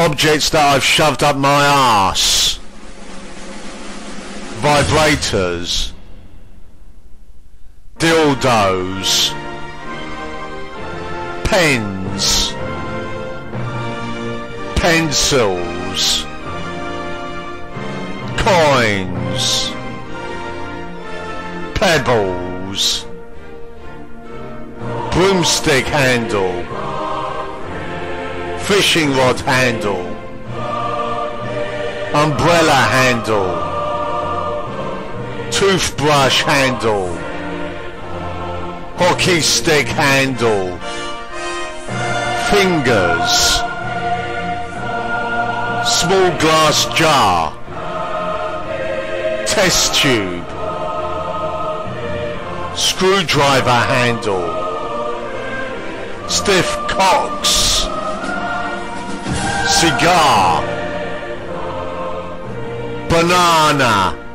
Objects that I've shoved up my ass. Vibrators. Dildos. Pens. Pencils. Coins. Pebbles. Broomstick handle. Fishing rod handle. Umbrella handle. Toothbrush handle. Hockey stick handle. Fingers. Small glass jar. Test tube. Screwdriver handle. Stiff cocks. Cigar. Banana.